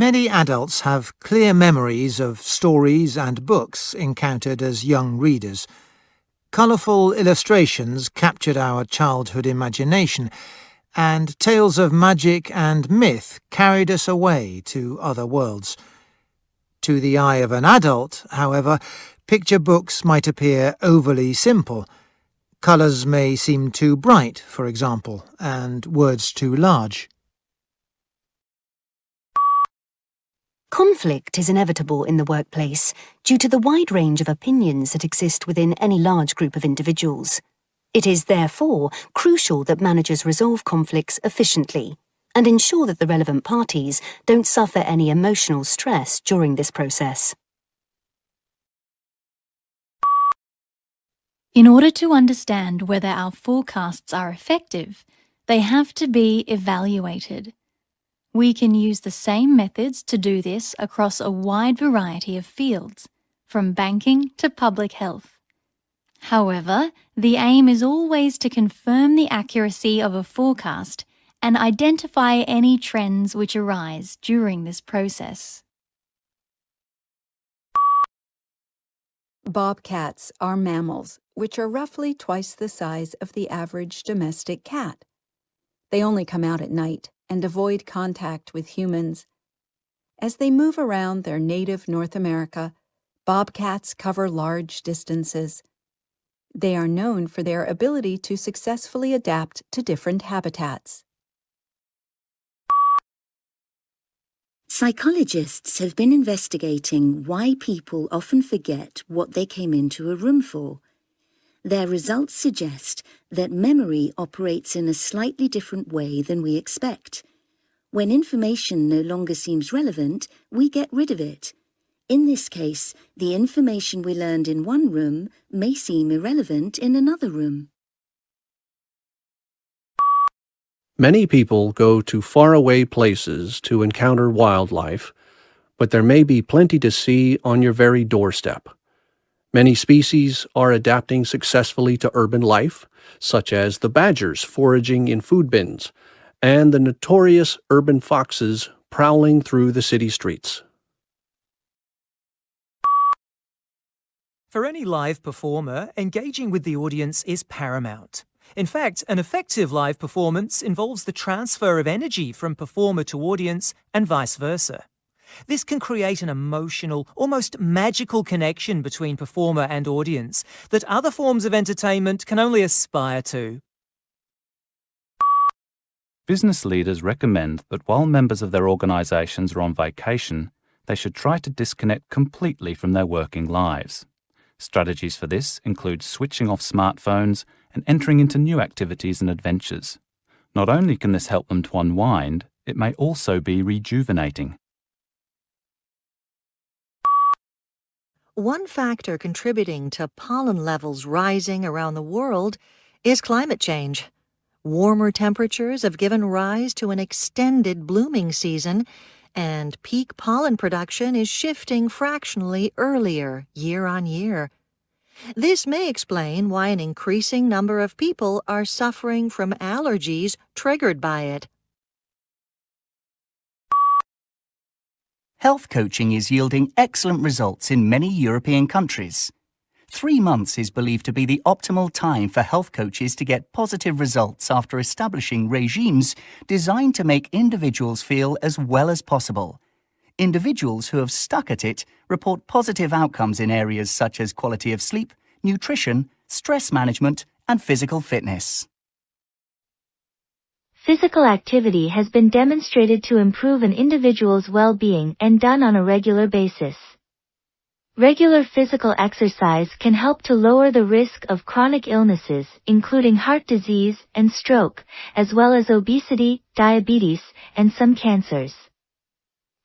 Many adults have clear memories of stories and books encountered as young readers. Colourful illustrations captured our childhood imagination, and tales of magic and myth carried us away to other worlds. To the eye of an adult, however, picture books might appear overly simple. Colours may seem too bright, for example, and words too large. Conflict is inevitable in the workplace due to the wide range of opinions that exist within any large group of individuals. It is therefore crucial that managers resolve conflicts efficiently and ensure that the relevant parties don't suffer any emotional stress during this process. In order to understand whether our forecasts are effective, they have to be evaluated. We can use the same methods to do this across a wide variety of fields, from banking to public health. However, the aim is always to confirm the accuracy of a forecast and identify any trends which arise during this process. Bobcats are mammals, which are roughly twice the size of the average domestic cat. They only come out at night and avoid contact with humans. As they move around their native North America, bobcats cover large distances. They are known for their ability to successfully adapt to different habitats. Psychologists have been investigating why people often forget what they came into a room for. Their results suggest that memory operates in a slightly different way than we expect. When information no longer seems relevant, we get rid of it. In this case, the information we learned in one room may seem irrelevant in another room. Many people go to faraway places to encounter wildlife, but there may be plenty to see on your very doorstep. Many species are adapting successfully to urban life, such as the badgers foraging in food bins and the notorious urban foxes prowling through the city streets. For any live performer, engaging with the audience is paramount. In fact, an effective live performance involves the transfer of energy from performer to audience and vice versa. This can create an emotional, almost magical connection between performer and audience that other forms of entertainment can only aspire to. Business leaders recommend that while members of their organisations are on vacation, they should try to disconnect completely from their working lives. Strategies for this include switching off smartphones and entering into new activities and adventures. Not only can this help them to unwind, it may also be rejuvenating. One factor contributing to pollen levels rising around the world is climate change. Warmer temperatures have given rise to an extended blooming season, and peak pollen production is shifting fractionally earlier year on year. This may explain why an increasing number of people are suffering from allergies triggered by it. Health coaching is yielding excellent results in many European countries. Three months is believed to be the optimal time for health coaches to get positive results after establishing regimes designed to make individuals feel as well as possible. Individuals who have stuck at it report positive outcomes in areas such as quality of sleep, nutrition, stress management, and physical fitness. Physical activity has been demonstrated to improve an individual's well-being and done on a regular basis. Regular physical exercise can help to lower the risk of chronic illnesses, including heart disease and stroke, as well as obesity, diabetes, and some cancers.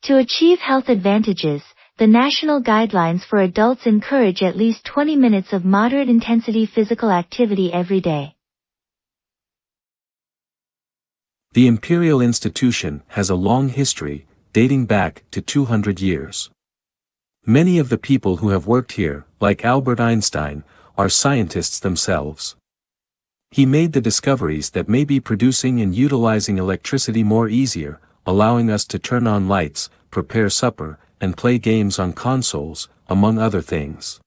To achieve health advantages, the national guidelines for adults encourage at least 20 minutes of moderate intensity physical activity every day. The Imperial Institution has a long history, dating back to 200 years. Many of the people who have worked here, like Albert Einstein, are scientists themselves. He made the discoveries that may be producing and utilizing electricity more easier, allowing us to turn on lights, prepare supper, and play games on consoles, among other things.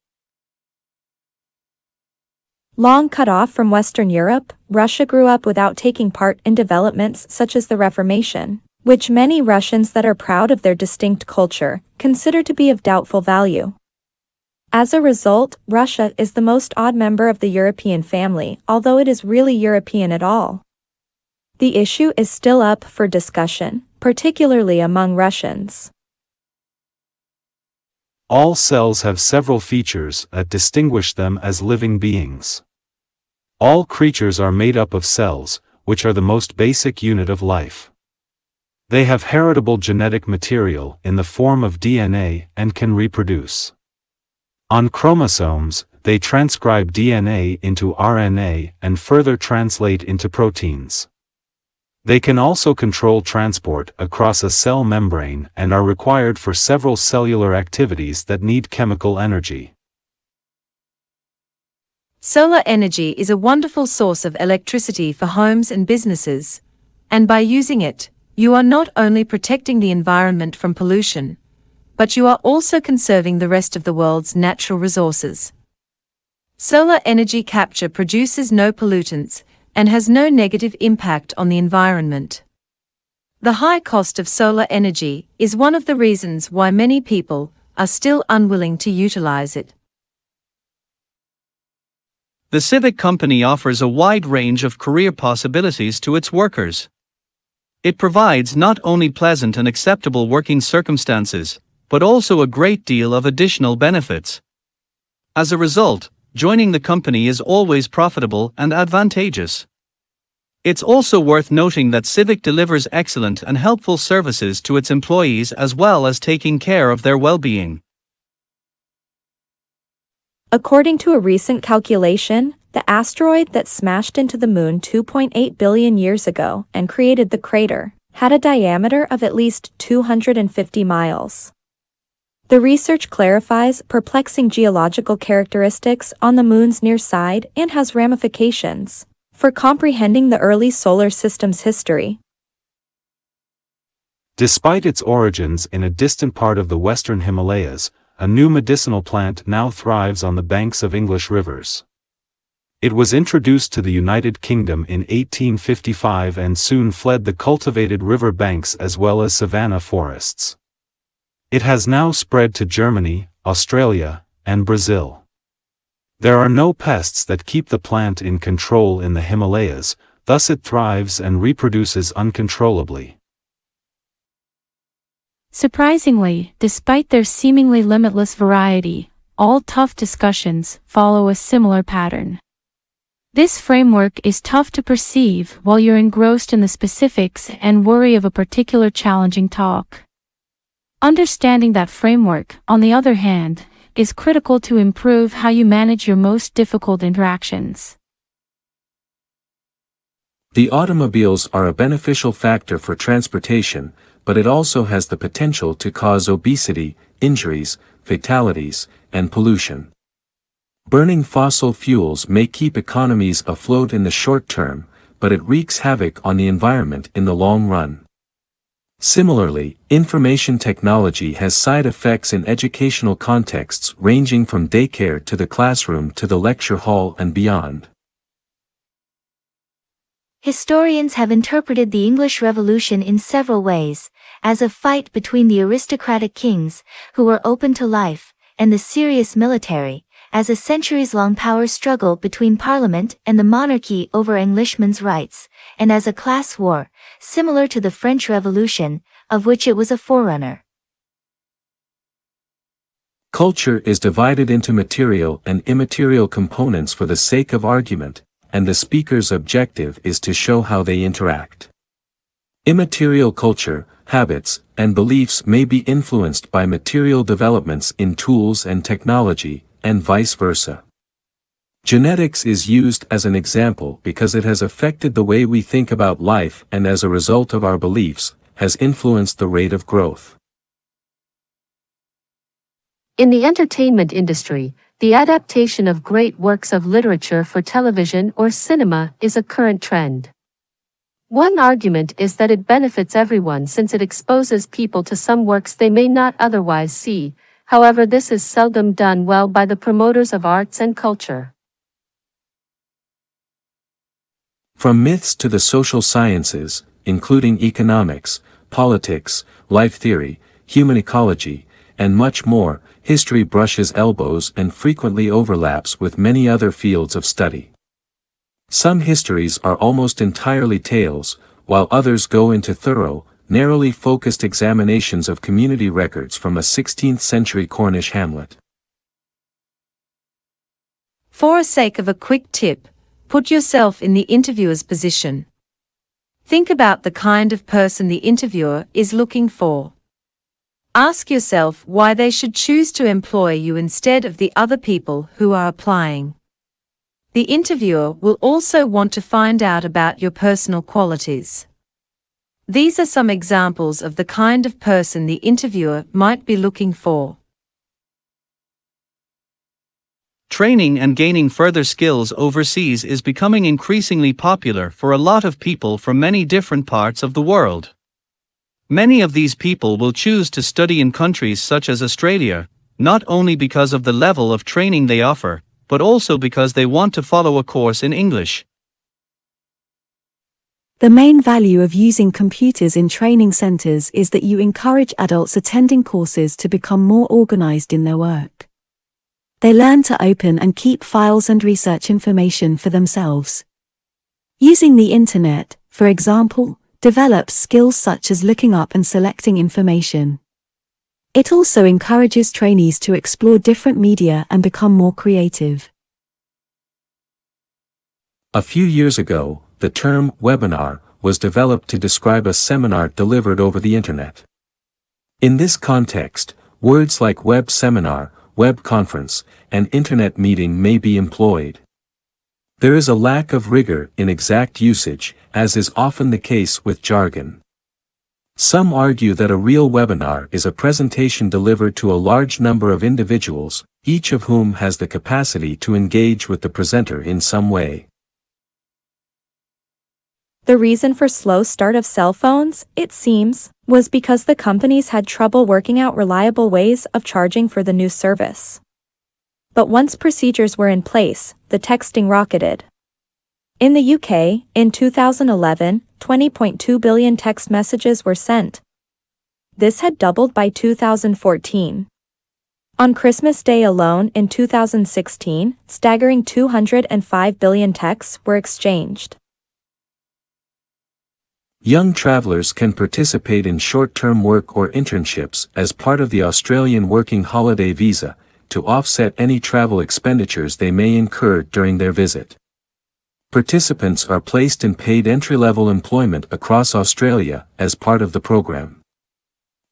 Long cut off from Western Europe, Russia grew up without taking part in developments such as the Reformation, which many Russians that are proud of their distinct culture consider to be of doubtful value. As a result, Russia is the most odd member of the European family, although it is really European at all. The issue is still up for discussion, particularly among Russians. All cells have several features that distinguish them as living beings. All creatures are made up of cells, which are the most basic unit of life. They have heritable genetic material in the form of DNA and can reproduce. On chromosomes, they transcribe DNA into RNA and further translate into proteins. They can also control transport across a cell membrane and are required for several cellular activities that need chemical energy. Solar energy is a wonderful source of electricity for homes and businesses, and by using it, you are not only protecting the environment from pollution, but you are also conserving the rest of the world's natural resources. Solar energy capture produces no pollutants and has no negative impact on the environment. The high cost of solar energy is one of the reasons why many people are still unwilling to utilize it. The Civic Company offers a wide range of career possibilities to its workers. It provides not only pleasant and acceptable working circumstances, but also a great deal of additional benefits. As a result, joining the company is always profitable and advantageous. It's also worth noting that Civic delivers excellent and helpful services to its employees as well as taking care of their well being. According to a recent calculation, the asteroid that smashed into the moon 2.8 billion years ago and created the crater had a diameter of at least 250 miles. The research clarifies perplexing geological characteristics on the moon's near side and has ramifications for comprehending the early solar system's history. Despite its origins in a distant part of the western Himalayas, a new medicinal plant now thrives on the banks of English rivers. It was introduced to the United Kingdom in 1855 and soon fled the cultivated river banks as well as savanna forests. It has now spread to Germany, Australia, and Brazil. There are no pests that keep the plant in control in the Himalayas, thus it thrives and reproduces uncontrollably. Surprisingly, despite their seemingly limitless variety, all tough discussions follow a similar pattern. This framework is tough to perceive while you're engrossed in the specifics and worry of a particular challenging talk. Understanding that framework, on the other hand, is critical to improve how you manage your most difficult interactions. The automobiles are a beneficial factor for transportation, but it also has the potential to cause obesity, injuries, fatalities, and pollution. Burning fossil fuels may keep economies afloat in the short term, but it wreaks havoc on the environment in the long run. Similarly, information technology has side effects in educational contexts ranging from daycare to the classroom to the lecture hall and beyond. Historians have interpreted the English Revolution in several ways, as a fight between the aristocratic kings, who were open to life, and the serious military, as a centuries-long power struggle between Parliament and the monarchy over Englishmen's rights, and as a class war, similar to the French Revolution, of which it was a forerunner. Culture is divided into material and immaterial components for the sake of argument, and the speaker's objective is to show how they interact. Immaterial culture, habits, and beliefs may be influenced by material developments in tools and technology, and vice versa. Genetics is used as an example because it has affected the way we think about life and as a result of our beliefs, has influenced the rate of growth. In the entertainment industry, the adaptation of great works of literature for television or cinema is a current trend. One argument is that it benefits everyone since it exposes people to some works they may not otherwise see, however this is seldom done well by the promoters of arts and culture. From myths to the social sciences, including economics, politics, life theory, human ecology, and much more, history brushes elbows and frequently overlaps with many other fields of study. Some histories are almost entirely tales, while others go into thorough, narrowly focused examinations of community records from a 16th century Cornish hamlet. For a sake of a quick tip, Put yourself in the interviewer's position. Think about the kind of person the interviewer is looking for. Ask yourself why they should choose to employ you instead of the other people who are applying. The interviewer will also want to find out about your personal qualities. These are some examples of the kind of person the interviewer might be looking for. Training and gaining further skills overseas is becoming increasingly popular for a lot of people from many different parts of the world. Many of these people will choose to study in countries such as Australia, not only because of the level of training they offer, but also because they want to follow a course in English. The main value of using computers in training centers is that you encourage adults attending courses to become more organized in their work. They learn to open and keep files and research information for themselves. Using the internet, for example, develops skills such as looking up and selecting information. It also encourages trainees to explore different media and become more creative. A few years ago, the term webinar was developed to describe a seminar delivered over the internet. In this context, words like web seminar web conference, and internet meeting may be employed. There is a lack of rigor in exact usage, as is often the case with jargon. Some argue that a real webinar is a presentation delivered to a large number of individuals, each of whom has the capacity to engage with the presenter in some way. The reason for slow start of cell phones, it seems, was because the companies had trouble working out reliable ways of charging for the new service. But once procedures were in place, the texting rocketed. In the UK, in 2011, 20.2 billion text messages were sent. This had doubled by 2014. On Christmas Day alone in 2016, staggering 205 billion texts were exchanged. Young travelers can participate in short-term work or internships as part of the Australian Working Holiday Visa, to offset any travel expenditures they may incur during their visit. Participants are placed in paid entry-level employment across Australia as part of the program.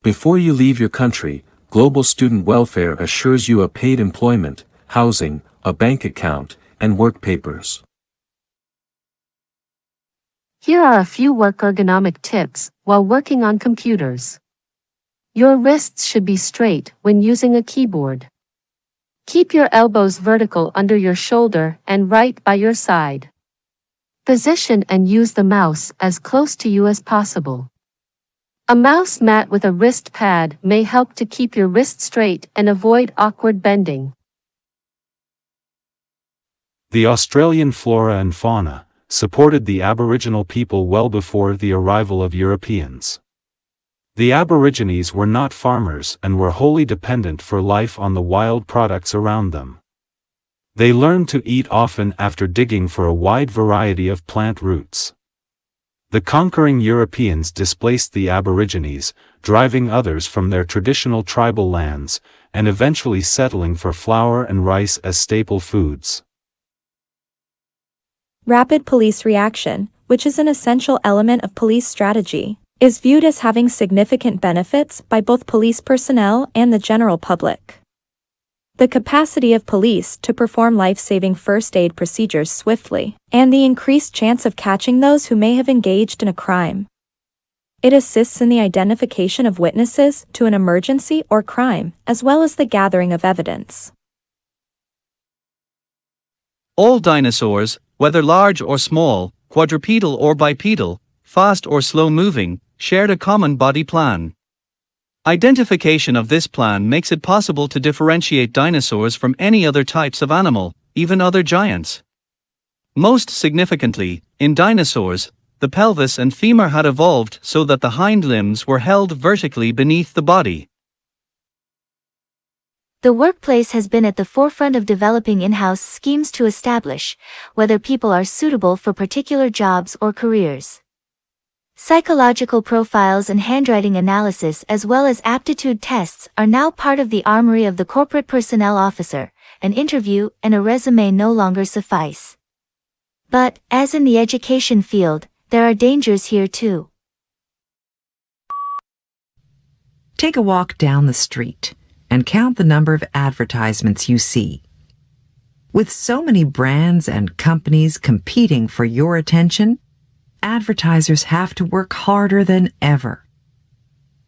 Before you leave your country, Global Student Welfare assures you a paid employment, housing, a bank account, and work papers. Here are a few work ergonomic tips while working on computers. Your wrists should be straight when using a keyboard. Keep your elbows vertical under your shoulder and right by your side. Position and use the mouse as close to you as possible. A mouse mat with a wrist pad may help to keep your wrist straight and avoid awkward bending. The Australian flora and fauna supported the Aboriginal people well before the arrival of Europeans. The Aborigines were not farmers and were wholly dependent for life on the wild products around them. They learned to eat often after digging for a wide variety of plant roots. The conquering Europeans displaced the Aborigines, driving others from their traditional tribal lands, and eventually settling for flour and rice as staple foods. Rapid police reaction, which is an essential element of police strategy, is viewed as having significant benefits by both police personnel and the general public. The capacity of police to perform life-saving first aid procedures swiftly, and the increased chance of catching those who may have engaged in a crime. It assists in the identification of witnesses to an emergency or crime, as well as the gathering of evidence. All dinosaurs, whether large or small, quadrupedal or bipedal, fast or slow moving, shared a common body plan. Identification of this plan makes it possible to differentiate dinosaurs from any other types of animal, even other giants. Most significantly, in dinosaurs, the pelvis and femur had evolved so that the hind limbs were held vertically beneath the body. The workplace has been at the forefront of developing in-house schemes to establish whether people are suitable for particular jobs or careers. Psychological profiles and handwriting analysis as well as aptitude tests are now part of the armory of the corporate personnel officer. An interview and a resume no longer suffice. But, as in the education field, there are dangers here too. Take a walk down the street and count the number of advertisements you see. With so many brands and companies competing for your attention, advertisers have to work harder than ever.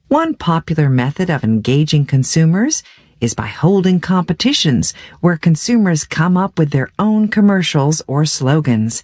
One popular method of engaging consumers is by holding competitions where consumers come up with their own commercials or slogans.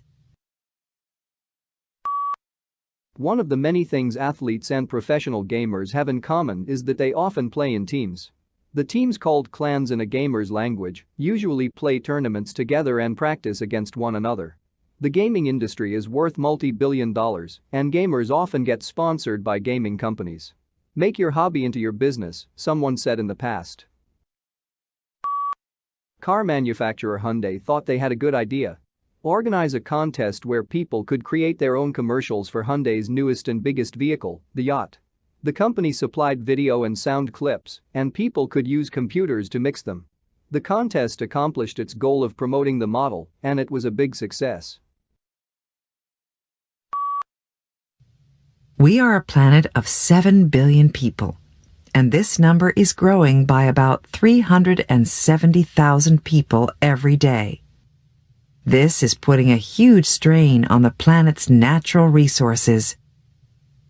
One of the many things athletes and professional gamers have in common is that they often play in teams. The teams called clans in a gamer's language usually play tournaments together and practice against one another. The gaming industry is worth multi-billion dollars, and gamers often get sponsored by gaming companies. Make your hobby into your business, someone said in the past. Car manufacturer Hyundai thought they had a good idea. Organize a contest where people could create their own commercials for Hyundai's newest and biggest vehicle, the yacht. The company supplied video and sound clips, and people could use computers to mix them. The contest accomplished its goal of promoting the model, and it was a big success. We are a planet of 7 billion people, and this number is growing by about 370,000 people every day. This is putting a huge strain on the planet's natural resources.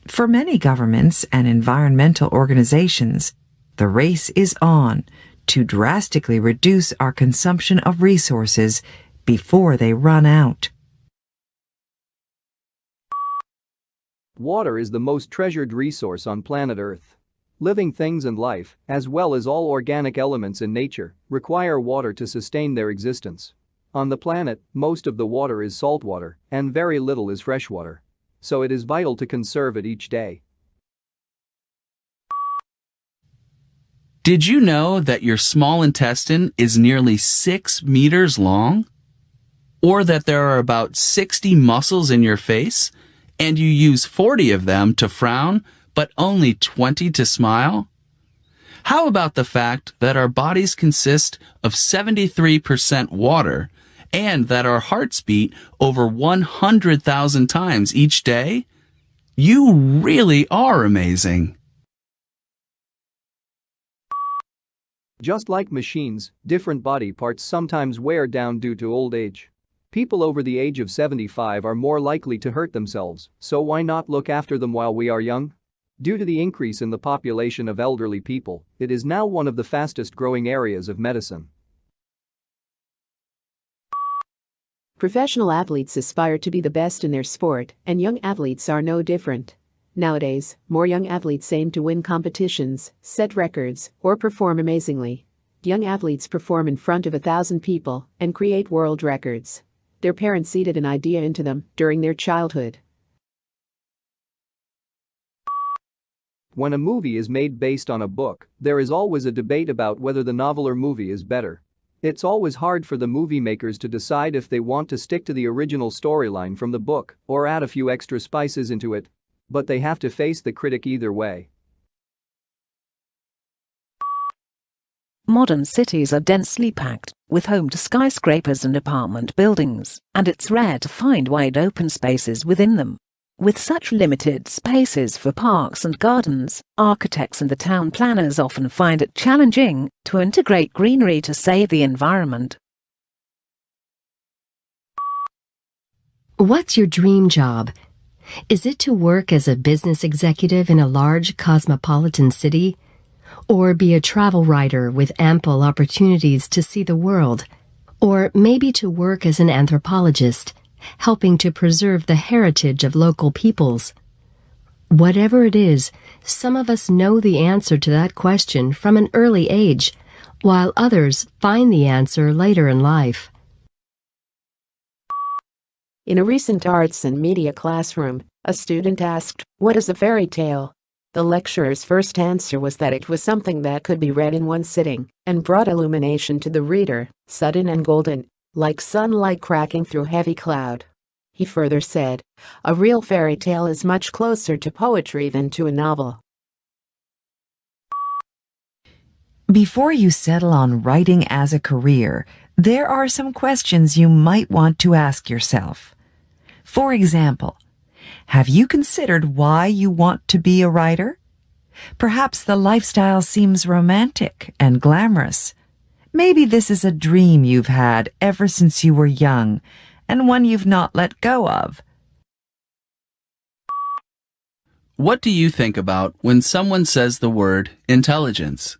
For many governments and environmental organizations, the race is on to drastically reduce our consumption of resources before they run out. Water is the most treasured resource on planet Earth. Living things and life, as well as all organic elements in nature, require water to sustain their existence. On the planet, most of the water is saltwater, and very little is freshwater so it is vital to conserve it each day. Did you know that your small intestine is nearly 6 meters long? Or that there are about 60 muscles in your face, and you use 40 of them to frown, but only 20 to smile? How about the fact that our bodies consist of 73% water and that our hearts beat over 100,000 times each day? You really are amazing. Just like machines, different body parts sometimes wear down due to old age. People over the age of 75 are more likely to hurt themselves, so why not look after them while we are young? Due to the increase in the population of elderly people, it is now one of the fastest growing areas of medicine. Professional athletes aspire to be the best in their sport, and young athletes are no different. Nowadays, more young athletes aim to win competitions, set records, or perform amazingly. Young athletes perform in front of a thousand people and create world records. Their parents seeded an idea into them during their childhood. When a movie is made based on a book, there is always a debate about whether the novel or movie is better. It's always hard for the movie makers to decide if they want to stick to the original storyline from the book or add a few extra spices into it. But they have to face the critic either way. Modern cities are densely packed, with home to skyscrapers and apartment buildings, and it's rare to find wide open spaces within them. With such limited spaces for parks and gardens, architects and the town planners often find it challenging to integrate greenery to save the environment. What's your dream job? Is it to work as a business executive in a large cosmopolitan city? Or be a travel writer with ample opportunities to see the world? Or maybe to work as an anthropologist? helping to preserve the heritage of local peoples? Whatever it is, some of us know the answer to that question from an early age, while others find the answer later in life. In a recent arts and media classroom, a student asked, What is a fairy tale? The lecturer's first answer was that it was something that could be read in one sitting and brought illumination to the reader, sudden and golden, like sunlight cracking through heavy cloud. He further said, A real fairy tale is much closer to poetry than to a novel. Before you settle on writing as a career, there are some questions you might want to ask yourself. For example, have you considered why you want to be a writer? Perhaps the lifestyle seems romantic and glamorous. Maybe this is a dream you've had ever since you were young and one you've not let go of. What do you think about when someone says the word intelligence?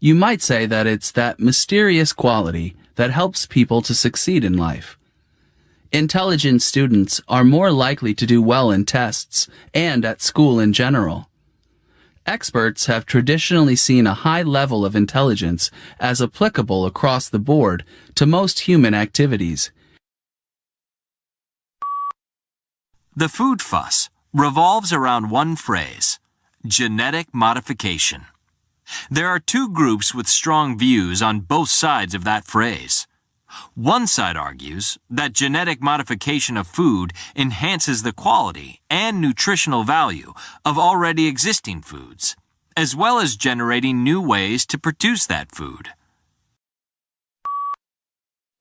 You might say that it's that mysterious quality that helps people to succeed in life. Intelligent students are more likely to do well in tests and at school in general. Experts have traditionally seen a high level of intelligence as applicable across the board to most human activities. The food fuss revolves around one phrase genetic modification. There are two groups with strong views on both sides of that phrase. One side argues that genetic modification of food enhances the quality and nutritional value of already existing foods, as well as generating new ways to produce that food.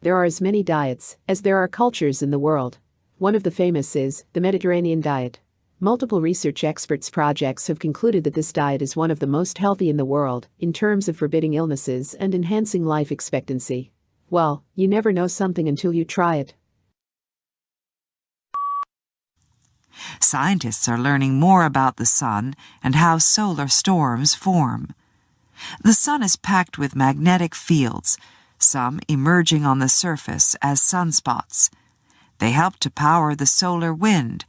There are as many diets as there are cultures in the world. One of the famous is the Mediterranean diet. Multiple research experts projects have concluded that this diet is one of the most healthy in the world in terms of forbidding illnesses and enhancing life expectancy. Well, you never know something until you try it. Scientists are learning more about the sun and how solar storms form. The sun is packed with magnetic fields, some emerging on the surface as sunspots. They help to power the solar wind,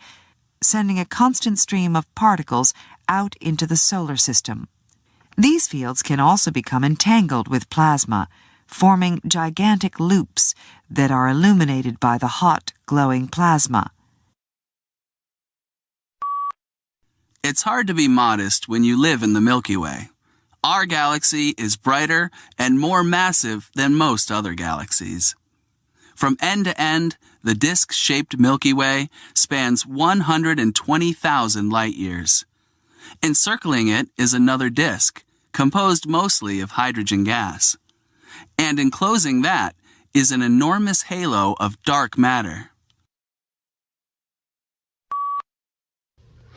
sending a constant stream of particles out into the solar system. These fields can also become entangled with plasma, forming gigantic loops that are illuminated by the hot, glowing plasma. It's hard to be modest when you live in the Milky Way. Our galaxy is brighter and more massive than most other galaxies. From end to end, the disk shaped Milky Way spans 120,000 light years. Encircling it is another disk, composed mostly of hydrogen gas. And enclosing that is an enormous halo of dark matter.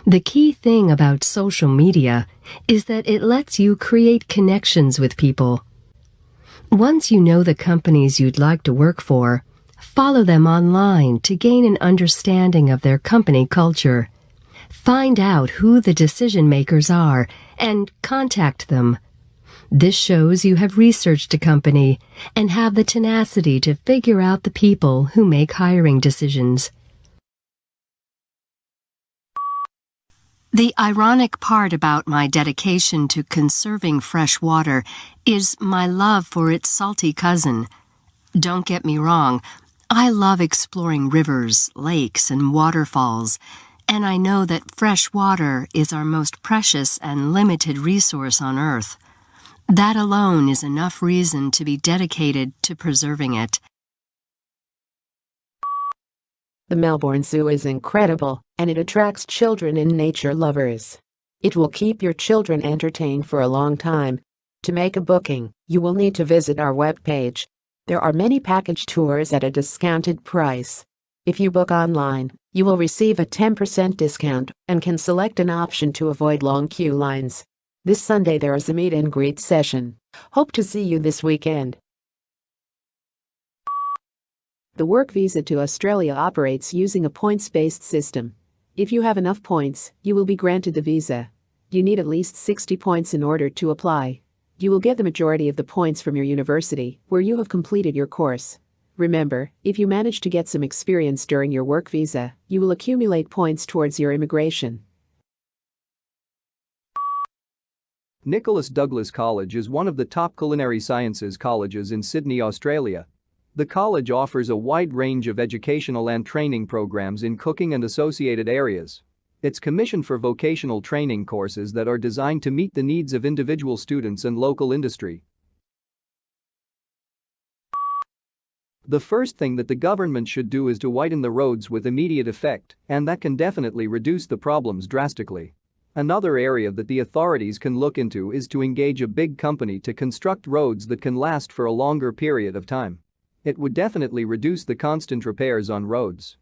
The key thing about social media is that it lets you create connections with people. Once you know the companies you'd like to work for, Follow them online to gain an understanding of their company culture. Find out who the decision makers are and contact them. This shows you have researched a company and have the tenacity to figure out the people who make hiring decisions. The ironic part about my dedication to conserving fresh water is my love for its salty cousin. Don't get me wrong, I love exploring rivers, lakes, and waterfalls, and I know that fresh water is our most precious and limited resource on Earth. That alone is enough reason to be dedicated to preserving it. The Melbourne Zoo is incredible, and it attracts children and nature lovers. It will keep your children entertained for a long time. To make a booking, you will need to visit our webpage there are many package tours at a discounted price. If you book online, you will receive a 10% discount and can select an option to avoid long queue lines. This Sunday there is a meet and greet session. Hope to see you this weekend. The work visa to Australia operates using a points-based system. If you have enough points, you will be granted the visa. You need at least 60 points in order to apply. You will get the majority of the points from your university, where you have completed your course. Remember, if you manage to get some experience during your work visa, you will accumulate points towards your immigration. Nicholas Douglas College is one of the top culinary sciences colleges in Sydney, Australia. The college offers a wide range of educational and training programs in cooking and associated areas. It's commissioned for vocational training courses that are designed to meet the needs of individual students and local industry. The first thing that the government should do is to widen the roads with immediate effect, and that can definitely reduce the problems drastically. Another area that the authorities can look into is to engage a big company to construct roads that can last for a longer period of time. It would definitely reduce the constant repairs on roads.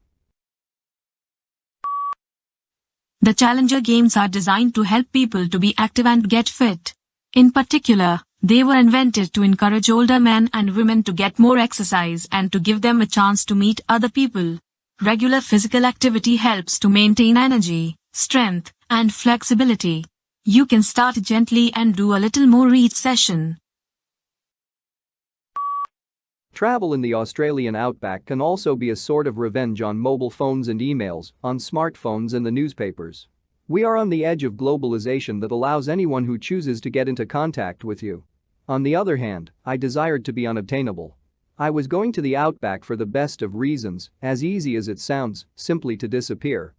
The Challenger Games are designed to help people to be active and get fit. In particular, they were invented to encourage older men and women to get more exercise and to give them a chance to meet other people. Regular physical activity helps to maintain energy, strength, and flexibility. You can start gently and do a little more each session. Travel in the Australian outback can also be a sort of revenge on mobile phones and emails, on smartphones and the newspapers. We are on the edge of globalization that allows anyone who chooses to get into contact with you. On the other hand, I desired to be unobtainable. I was going to the outback for the best of reasons, as easy as it sounds, simply to disappear.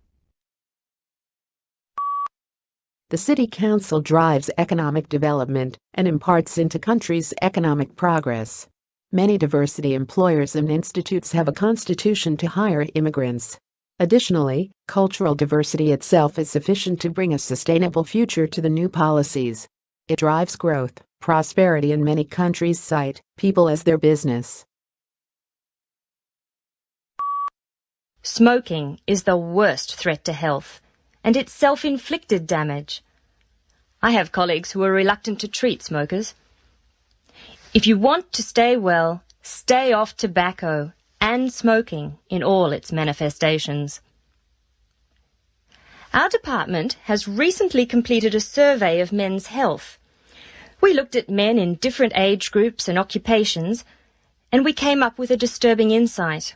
The City Council drives economic development and imparts into countries' economic progress. Many diversity employers and institutes have a constitution to hire immigrants. Additionally, cultural diversity itself is sufficient to bring a sustainable future to the new policies. It drives growth, prosperity in many countries cite people as their business. Smoking is the worst threat to health and it's self-inflicted damage. I have colleagues who are reluctant to treat smokers. If you want to stay well, stay off tobacco and smoking in all its manifestations. Our department has recently completed a survey of men's health. We looked at men in different age groups and occupations, and we came up with a disturbing insight.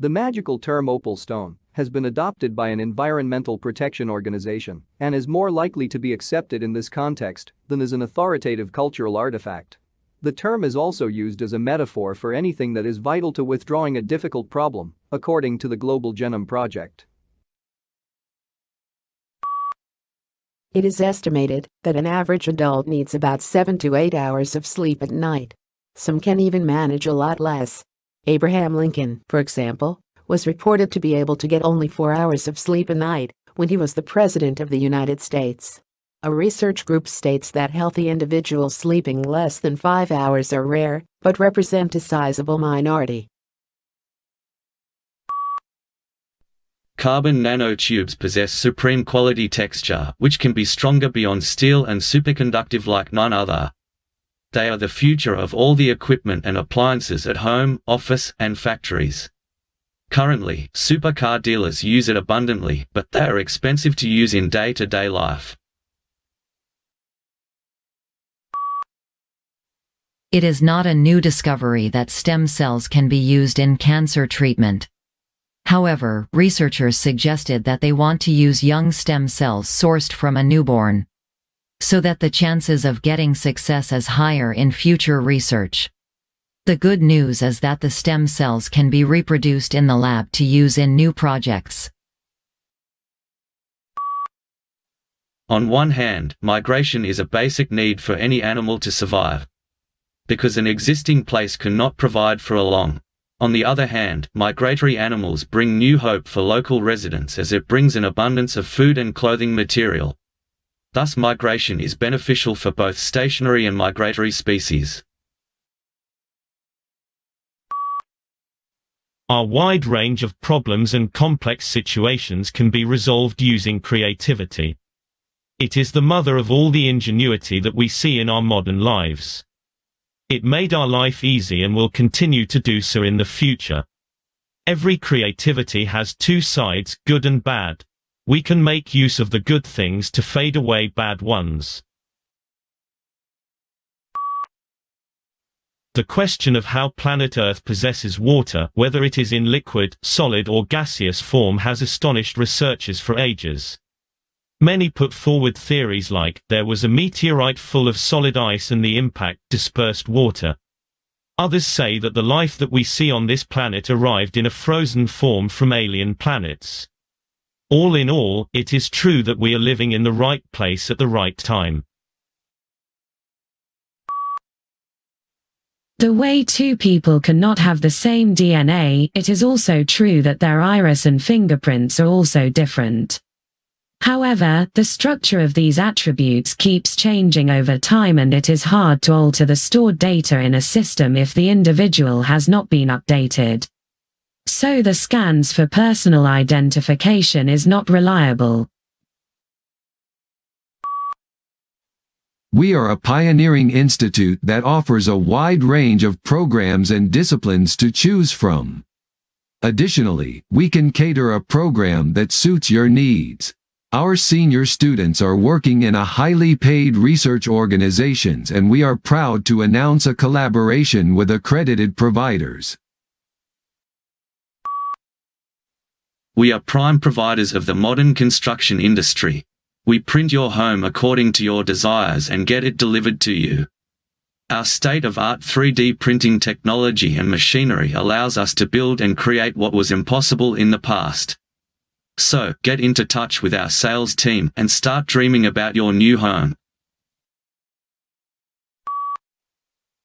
The magical term opal stone has been adopted by an environmental protection organization and is more likely to be accepted in this context than as an authoritative cultural artifact. The term is also used as a metaphor for anything that is vital to withdrawing a difficult problem, according to the Global Genome Project. It is estimated that an average adult needs about 7 to 8 hours of sleep at night. Some can even manage a lot less. Abraham Lincoln, for example, was reported to be able to get only four hours of sleep a night when he was the President of the United States. A research group states that healthy individuals sleeping less than five hours are rare, but represent a sizable minority. Carbon nanotubes possess supreme quality texture, which can be stronger beyond steel and superconductive like none other. They are the future of all the equipment and appliances at home, office, and factories. Currently, supercar dealers use it abundantly, but they are expensive to use in day-to-day -day life. It is not a new discovery that stem cells can be used in cancer treatment. However, researchers suggested that they want to use young stem cells sourced from a newborn so that the chances of getting success is higher in future research. The good news is that the stem cells can be reproduced in the lab to use in new projects. On one hand, migration is a basic need for any animal to survive. Because an existing place cannot provide for a long. On the other hand, migratory animals bring new hope for local residents as it brings an abundance of food and clothing material, Thus migration is beneficial for both stationary and migratory species. Our wide range of problems and complex situations can be resolved using creativity. It is the mother of all the ingenuity that we see in our modern lives. It made our life easy and will continue to do so in the future. Every creativity has two sides, good and bad. We can make use of the good things to fade away bad ones. The question of how planet Earth possesses water, whether it is in liquid, solid or gaseous form has astonished researchers for ages. Many put forward theories like, there was a meteorite full of solid ice and the impact dispersed water. Others say that the life that we see on this planet arrived in a frozen form from alien planets. All in all, it is true that we are living in the right place at the right time. The way two people cannot have the same DNA, it is also true that their iris and fingerprints are also different. However, the structure of these attributes keeps changing over time and it is hard to alter the stored data in a system if the individual has not been updated. So the scans for personal identification is not reliable. We are a pioneering institute that offers a wide range of programs and disciplines to choose from. Additionally, we can cater a program that suits your needs. Our senior students are working in a highly paid research organizations and we are proud to announce a collaboration with accredited providers. We are prime providers of the modern construction industry. We print your home according to your desires and get it delivered to you. Our state-of-art 3D printing technology and machinery allows us to build and create what was impossible in the past. So, get into touch with our sales team and start dreaming about your new home.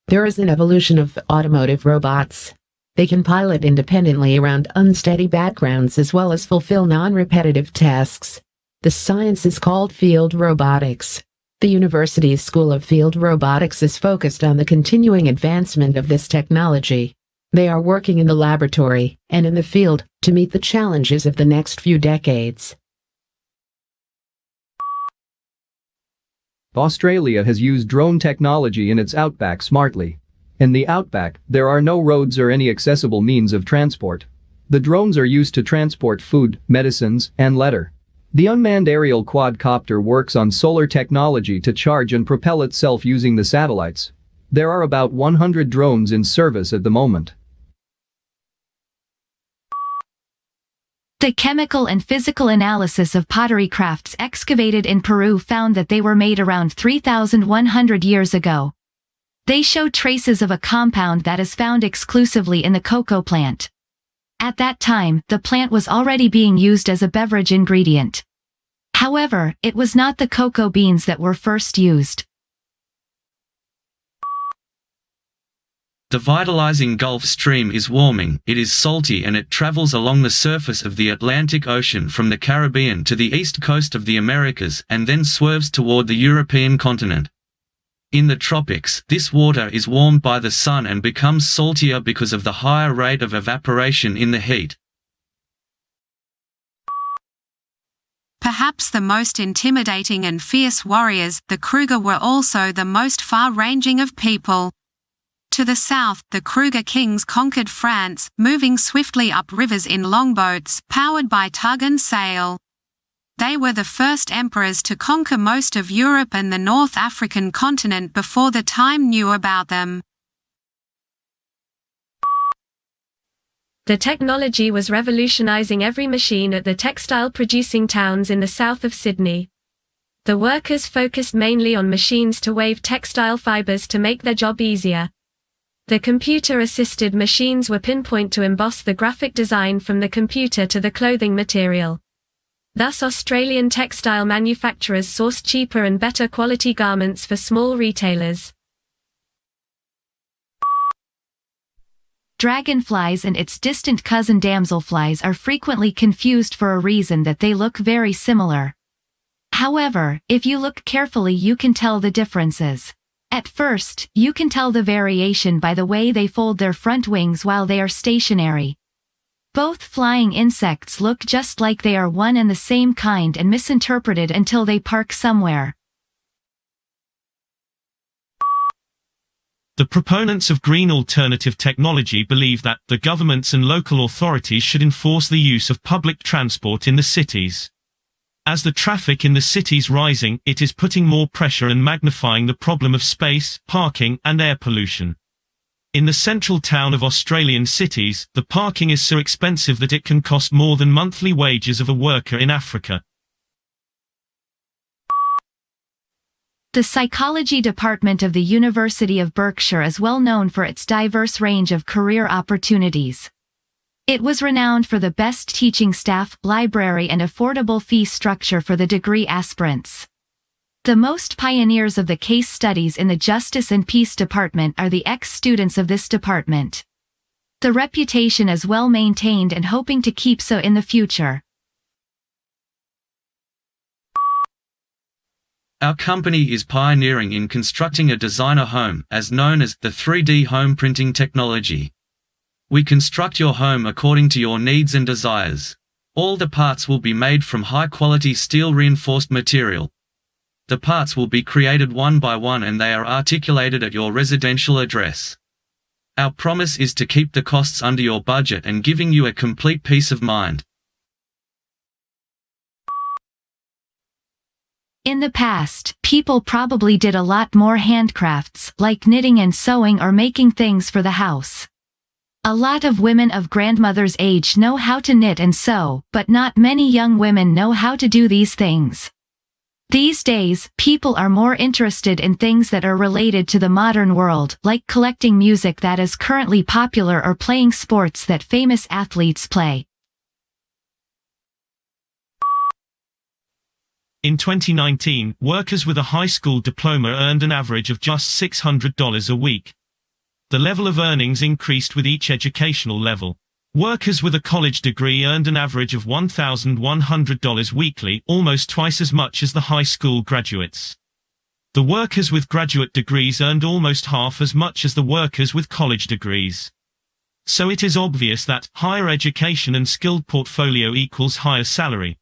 There is an evolution of automotive robots. They can pilot independently around unsteady backgrounds as well as fulfill non-repetitive tasks. The science is called field robotics. The university's School of Field Robotics is focused on the continuing advancement of this technology. They are working in the laboratory and in the field to meet the challenges of the next few decades. Australia has used drone technology in its outback smartly. In the outback, there are no roads or any accessible means of transport. The drones are used to transport food, medicines, and letter. The unmanned aerial quadcopter works on solar technology to charge and propel itself using the satellites. There are about 100 drones in service at the moment. The chemical and physical analysis of pottery crafts excavated in Peru found that they were made around 3,100 years ago. They show traces of a compound that is found exclusively in the cocoa plant. At that time, the plant was already being used as a beverage ingredient. However, it was not the cocoa beans that were first used. The vitalizing Gulf Stream is warming, it is salty and it travels along the surface of the Atlantic Ocean from the Caribbean to the east coast of the Americas and then swerves toward the European continent. In the tropics, this water is warmed by the sun and becomes saltier because of the higher rate of evaporation in the heat. Perhaps the most intimidating and fierce warriors, the Kruger were also the most far-ranging of people. To the south, the Kruger kings conquered France, moving swiftly up rivers in longboats, powered by tug and sail. They were the first emperors to conquer most of Europe and the North African continent before the time knew about them. The technology was revolutionizing every machine at the textile producing towns in the south of Sydney. The workers focused mainly on machines to wave textile fibers to make their job easier. The computer-assisted machines were pinpoint to emboss the graphic design from the computer to the clothing material. Thus Australian textile manufacturers sourced cheaper and better quality garments for small retailers. Dragonflies and its distant cousin damselflies are frequently confused for a reason that they look very similar. However, if you look carefully you can tell the differences. At first, you can tell the variation by the way they fold their front wings while they are stationary. Both flying insects look just like they are one and the same kind and misinterpreted until they park somewhere. The proponents of green alternative technology believe that the governments and local authorities should enforce the use of public transport in the cities. As the traffic in the cities rising, it is putting more pressure and magnifying the problem of space, parking, and air pollution. In the central town of Australian cities, the parking is so expensive that it can cost more than monthly wages of a worker in Africa. The psychology department of the University of Berkshire is well known for its diverse range of career opportunities. It was renowned for the best teaching staff, library and affordable fee structure for the degree aspirants. The most pioneers of the case studies in the Justice and Peace Department are the ex-students of this department. The reputation is well maintained and hoping to keep so in the future. Our company is pioneering in constructing a designer home, as known as the 3D home printing technology. We construct your home according to your needs and desires. All the parts will be made from high-quality steel reinforced material. The parts will be created one by one and they are articulated at your residential address. Our promise is to keep the costs under your budget and giving you a complete peace of mind. In the past, people probably did a lot more handcrafts, like knitting and sewing or making things for the house. A lot of women of grandmother's age know how to knit and sew, but not many young women know how to do these things. These days, people are more interested in things that are related to the modern world, like collecting music that is currently popular or playing sports that famous athletes play. In 2019, workers with a high school diploma earned an average of just $600 a week. The level of earnings increased with each educational level. Workers with a college degree earned an average of $1,100 weekly, almost twice as much as the high school graduates. The workers with graduate degrees earned almost half as much as the workers with college degrees. So it is obvious that higher education and skilled portfolio equals higher salary.